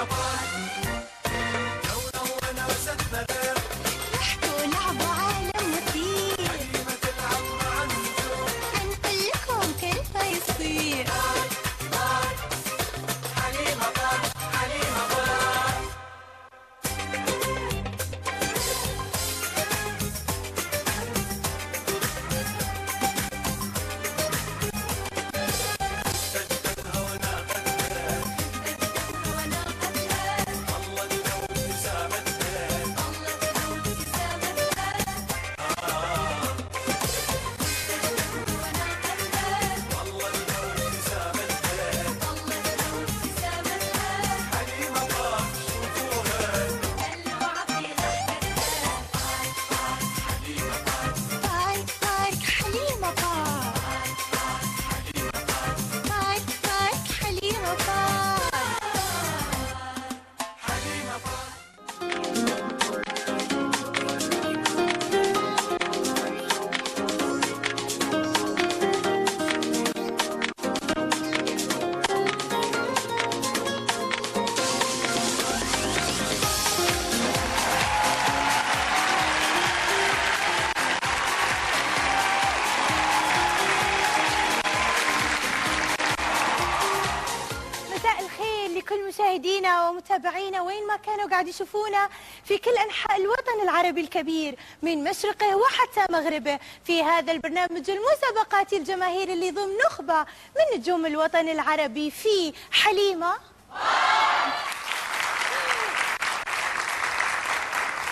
apart. ومتابعينا وين ما كانوا قاعد يشوفونا في كل أنحاء الوطن العربي الكبير من مشرقه وحتى مغربه. في هذا البرنامج المسابقاتي الجماهيري اللي ضمن نخبة من نجوم الوطن العربي في حليمة.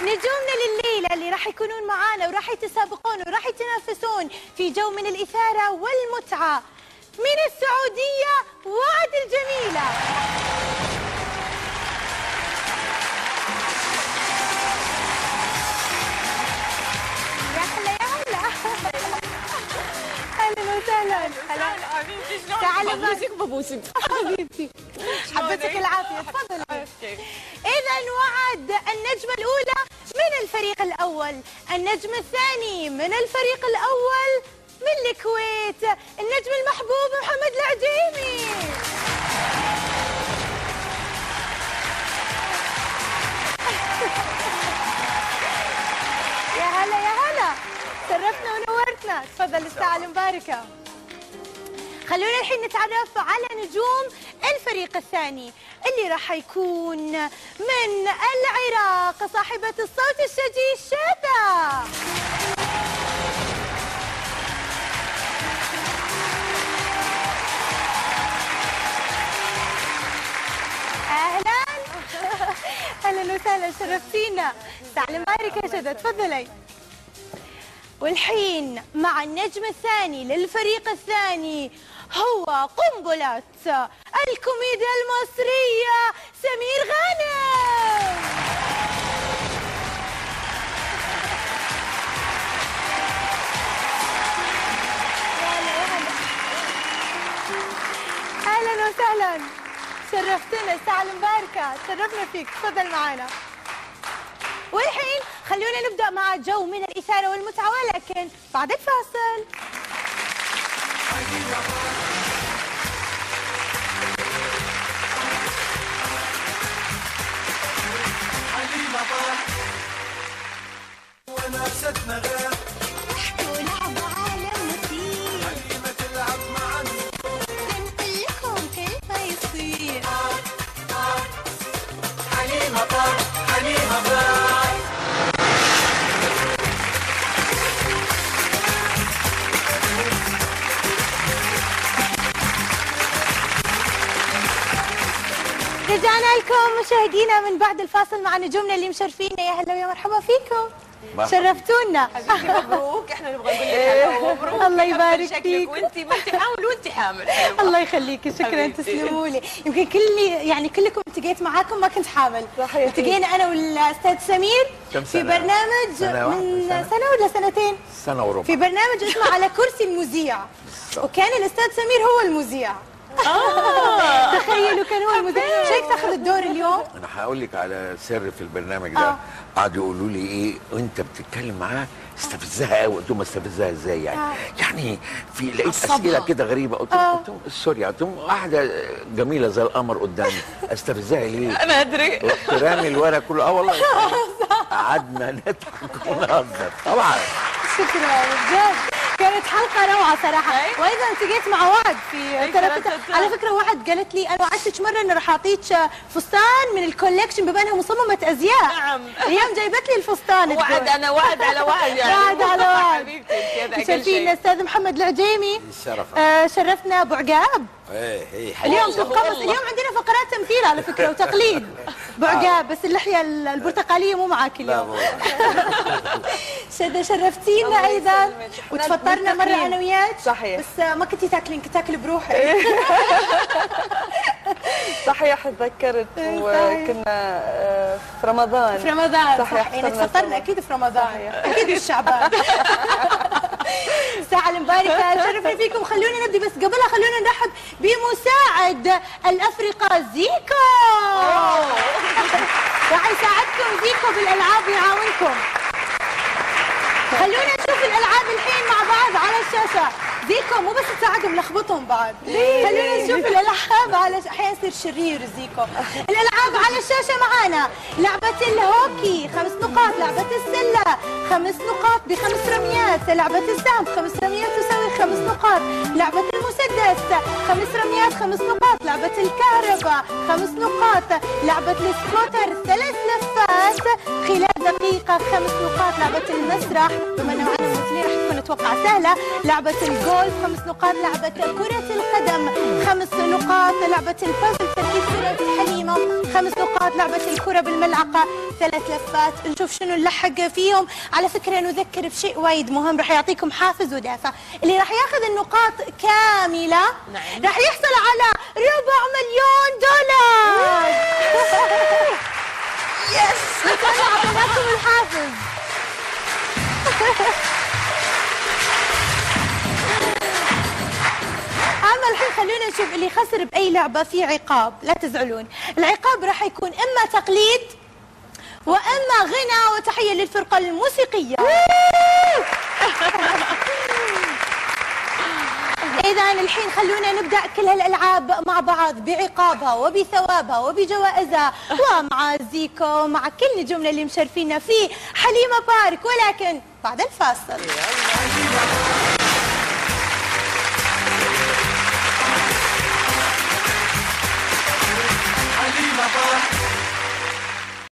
نجومنا لليلة اللي راح يكونون معانا وراح يتسابقون وراح يتنافسون في جو من الإثارة والمتعة. من السعودية وعد الجميلة. هلا تعالي ببوسك ببوسك حبيبتي. حبيتك العافية. تفضلي. إذا وعد النجمة الأولى من الفريق الأول النجم الثاني من الفريق الأول من الكويت النجم المحبوب محمد العجيمي. يا هلا يا هلا. شرفتنا ونورتنا. تفضل الساعة المباركة. خلونا الحين نتعرف على نجوم الفريق الثاني اللي راح يكون من العراق صاحبة الصوت الشجي شذا أهلا. أهلا وسهلا شرفتينا. تعالي مبارك يا شذا تفضلي. والحين مع النجم الثاني للفريق الثاني هو قنبلة الكوميديا المصرية سمير غانم. أهلا وسهلا. شرفتنا الساعة المباركة شرفنا فيك. تفضل معنا والحين خلونا نبدأ مع جو من الإثارة والمتعة ولكن بعد الفاصل. ضحكوا ولعبوا عالم رجعنا لكم مشاهدينا من بعد الفاصل مع نجومنا اللي مشرفينا يا هلا ويا مرحبا فيكم. مرحبا. شرفتونا. مبروك. إحنا نبغى نقول لك هلا ومبروك. الله يبارك فيك. وأنت ما انت حامل وأنت حامل. حلوة. الله يخليكي شكرا. تسلموا لي يمكن كل يعني كلكم التقيت معاكم ما كنت حامل. صحيح. التقينا أنا والأستاذ سمير كم في سنة؟ برنامج سنة من سنة؟ سنة ولا سنتين؟ سنة وربع. في برنامج اسمه على كرسي المذيع. وكان الأستاذ سمير هو المذيع. تخيلوا كان هو المذيع. شيك تاخذ الدور اليوم؟ أنا هقول لك على سر في البرنامج آه. ده قعدوا يقولوا لي إيه وأنت بتتكلم معاه استفزها قوي قلت لهم استفزها إزاي يعني؟ آه. يعني في لقيت. أسئلة كده غريبة. قلت آه. لهم قلت لهم سوري قلت لهم واحدة جميلة زي القمر قدامي. استفزها ليه؟ أنا أدري. رحت رامي الورق كله. آه والله. قعدنا نضحك ونهزر. طبعا. شكرا. بجد. كانت حلقة روعة صراحة. أي. وأيضا التقيت مع وعد في تطلع. على فكرة وعد قالت لي أنا وعدتك مرة إنه راح أعطيك فستان من الكوليكشن بما إنها مصممة أزياء. نعم. اليوم جايبت لي الفستان. وعد. أنا وعد على وعد يعني. وعد على وعد. حبيبتي شايفين شيء. الأستاذ محمد العجيمي. الشرف آه شرفنا أبو عقاب. إيه إيه اليوم تتقمص. اليوم عندنا فقرات تمثيل على فكرة وتقليد. أبو عقاب بس اللحية البرتقالية مو معاك لا اليوم شدة شرفتينا أيضا. وتفطرنا مرة. أنا وياك صحيح. بس ما كنتي تاكلين كنت تاكلي بروحك صحيح تذكرت إيه، وكنا آه، في رمضان. في رمضان صحيح، صح يعني فطرنا تفطرنا. أكيد في رمضان. أكيد مش شعبان. الساعة المباركة شرفنا فيكم. خلونا نبدي بس قبلها خلونا نرحب بمساعد الأفرقة زيكو! راح يساعدكم زيكو بالألعاب ويعاونكم خلونا نشوف الألعاب الحين مع بعض على الشاشة. زيكو مو بس تساعدهم لخبطهم بعد. خلونا نشوف الألعاب على ش... أحيانا يصير شرير زيكو. الألعاب على الشاشة معانا. لعبة الهوكي خمس نقاط. لعبة السلة خمس نقاط بخمس رميات. لعبة السهم خمس رميات تساوي خمس نقاط. لعبة المسدس خمس رميات خمس نقاط. لعبة الكهرباء خمس نقاط. لعبة السكوتر ثلاث لفات خلال دقيقة خمس نقاط. لعبة المسرح بما إنه معنا ممثلين راح تكون أتوقع سهلة. لعبة الجولف خمس نقاط. لعبة كرة القدم خمس نقاط. لعبة البازل تركيب سورة حليمة. خمس نقاط. لعبة الكرة بالملعقة. ثلاث لفات. نشوف شنو نلحق فيهم. على فكرة نذكر بشيء وايد مهم. راح يعطيكم حافز ودافع. اللي راح ياخذ النقاط كاملة نعم. راح يحصل على ربع مليون دولار. يس اعطيناكم الحافز الحين خلونا نشوف اللي خسر بأي لعبة في عقاب. لا تزعلون. العقاب راح يكون إما تقليد وإما غنى وتحية للفرقة الموسيقية. إذا الحين خلونا نبدأ كل هالألعاب مع بعض بعقابها وبثوابها وبجوائزها ومع زيكو ومع كل نجومنا اللي مشرفينا في حليمة بارك. ولكن بعد الفاصل.